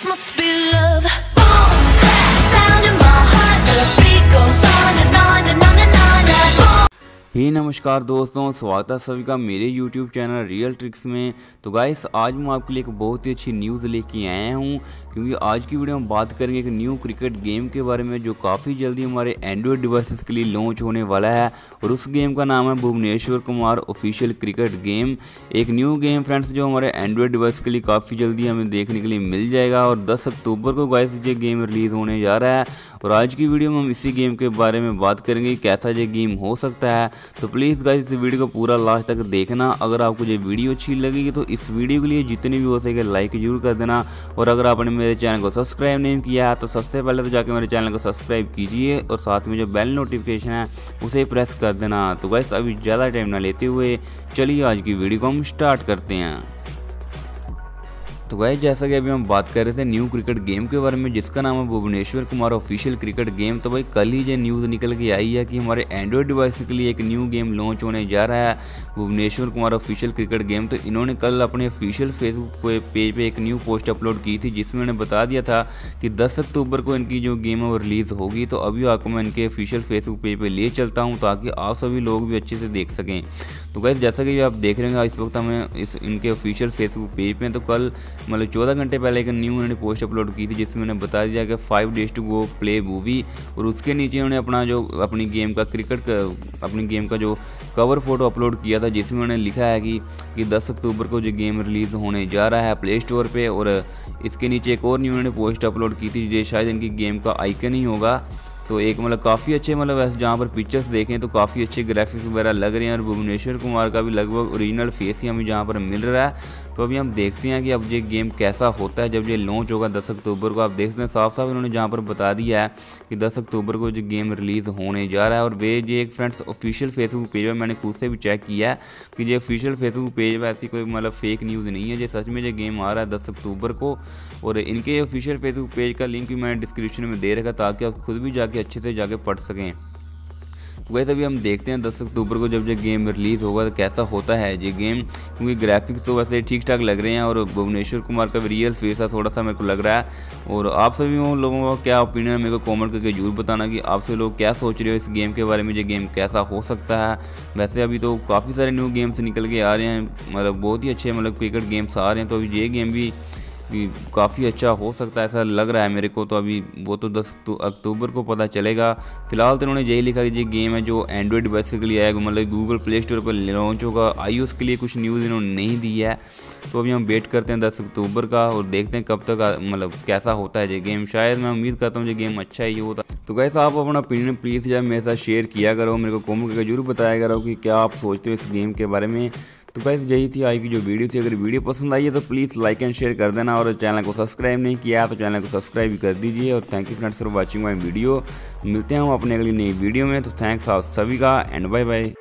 This must be love. ही नमस्कार दोस्तों, स्वागत है सभी का मेरे YouTube चैनल रियल ट्रिक्स में। तो गाइस आज मैं आपके लिए एक बहुत ही अच्छी न्यूज़ लेके आया हूँ, क्योंकि आज की वीडियो में बात करेंगे एक न्यू क्रिकेट गेम के बारे में, जो काफ़ी जल्दी हमारे एंड्रॉयड डिवाइसेस के लिए लॉन्च होने वाला है। और उस गेम का नाम है Bhuvneshwar Kumar official cricket game एक न्यू गेम फ्रेंड्स जो हमारे एंड्रॉयड डिवाइस के लिए काफ़ी जल्दी हमें देखने के लिए मिल जाएगा। और दस अक्टूबर को गाइस ये गेम रिलीज़ होने जा रहा है। और आज की वीडियो में हम इसी गेम के बारे में बात करेंगे कैसा ये गेम हो सकता है। तो प्लीज़ गाइस इस वीडियो को पूरा लास्ट तक देखना। अगर आपको ये वीडियो अच्छी लगेगी तो इस वीडियो के लिए जितने भी हो सके लाइक ज़रूर कर देना। और अगर आपने मेरे चैनल को सब्सक्राइब नहीं किया है तो सबसे पहले तो जाकर मेरे चैनल को सब्सक्राइब कीजिए और साथ में जो बेल नोटिफिकेशन है, उसे प्रेस कर देना। तो गाइस अभी ज़्यादा टाइम ना लेते हुए चलिए आज की वीडियो को हम स्टार्ट करते हैं। तो गए जैसा कि अभी हम बात कर रहे थे न्यू क्रिकेट गेम के बारे में, जिसका नाम है Bhuvneshwar Kumar official cricket game तो भाई, कल ही ये न्यूज़ निकल के आई है कि हमारे एंड्रॉयड डिवाइस के लिए एक न्यू गेम लॉन्च होने जा रहा है, Bhuvneshwar Kumar official cricket game तो इन्होंने कल अपने ऑफिशियल फेसबुक पेज पर एक न्यू पोस्ट अपलोड की थी, जिसमें उन्होंने बता दिया था कि दस अक्टूबर को इनकी जो गेम है वो रिलीज़ होगी। तो अभी आपको मैं इनके ऑफिशियल फेसबुक पेज पर ले चलता हूँ, ताकि आप सभी लोग भी अच्छे से देख सकें। तो गैस जैसा कि आप देख रहे हैं इस वक्त हमें इस, इनके ऑफिशियल फेसबुक पेज पे तो कल मतलब चौदह घंटे पहले एक न्यू उन्होंने पोस्ट अपलोड की थी, जिसमें उन्होंने बता दिया कि five days to go play movie और उसके नीचे उन्होंने अपना जो, अपनी गेम का क्रिकेट अपनी गेम का जो कवर फ़ोटो अपलोड किया था, जिसमें उन्होंने लिखा है कि कि 10 अक्टूबर को जो गेम रिलीज़ होने जा रहा है प्ले स्टोर पे और इसके नीचे एक और न्यू उन्होंने पोस्ट अपलोड की थी जो शायद इनकी गेम का आइकन ही होगा। तो एक मतलब काफ़ी अच्छे मतलब वैसे जहाँ पर पिक्चर्स देखें तो काफ़ी अच्छे ग्राफिक्स वगैरह लग रहे हैं और भुवनेश्वर कुमार का भी लगभग ओरिजिनल फेस ही हमें जहाँ पर मिल रहा है। तो अभी हम देखते हैं कि अब ये गेम कैसा होता है। जब ये लॉन्च होगा दस अक्टूबर को, आप देख सकते हैं साफ़ साफ़ इन्होंने जहाँ पर बता दिया है कि दस अक्टूबर को जो गेम रिलीज़ होने जा रहा है। और वे ये एक फ्रेंड्स ऑफिशियल फेसबुक पेज पर मैंने खुद से भी चेक किया है कि ये ऑफिशियल फेसबुक पेज पर ऐसी कोई मतलब फेक न्यूज़ नहीं है। ये सच में ये गेम आ रहा है दस अक्टूबर को। और इनके ऑफिशियल फेसबुक पेज का लिंक भी मैंने डिस्क्रिप्शन में दे रखा ताकि आप खुद भी जाके अच्छे से जाके पढ़ सकें। वैसे भी हम देखते हैं दस अक्टूबर को जब ये गेम रिलीज़ होगा तो कैसा होता है ये गेम क्योंकि ग्राफिक्स तो वैसे ठीक ठाक लग रहे हैं और भुवनेश्वर कुमार का भी रियल फेस है, थोड़ा सा मेरे को लग रहा है। और आप सभी उन लोगों का क्या ओपिनियन है, मेरे को कमेंट करके ज़रूर बताना कि आप सभी लोग क्या सोच रहे हो इस गेम के बारे में, ये गेम कैसा हो सकता है। वैसे अभी तो काफ़ी सारे न्यू गेम्स निकल के आ रहे हैं मतलब बहुत ही अच्छे मतलब क्रिकेट गेम्स आ रहे हैं तो अभी ये गेम भी कि काफ़ी अच्छा हो सकता है, ऐसा लग रहा है मेरे को। तो अभी वो तो दस तो अक्टूबर को पता चलेगा। फ़िलहाल तो उन्होंने यही लिखा कि ये गेम है जो एंड्रॉयड लिए आएगा मतलब गूगल प्ले स्टोर पर लॉन्च होगा। आई के लिए कुछ न्यूज़ इन्होंने नहीं दी है। तो अभी हम वेट करते हैं दस अक्टूबर का और देखते हैं कब तक मतलब कैसा होता है ये गेम शायद मैं उम्मीद करता हूँ ये गेम अच्छा ही होता। तो कैसे आप अपना ओपिनियन प्लीज़ जब मेरे साथ शेयर किया करो। मेरे को कॉमेंट करके ज़रूर बताया करो कि क्या आप सोचते हो इस गेम के बारे में। तो गाइज़ यही थी आज की जो वीडियो थी। अगर वीडियो पसंद आई है तो प्लीज़ लाइक एंड शेयर कर देना और चैनल को सब्सक्राइब नहीं किया तो चैनल को सब्सक्राइब कर दीजिए और thank you friends for watching my video मिलते हैं हम अपने अगली नई वीडियो में तो थैंक्स आप सभी का एंड बाय बाय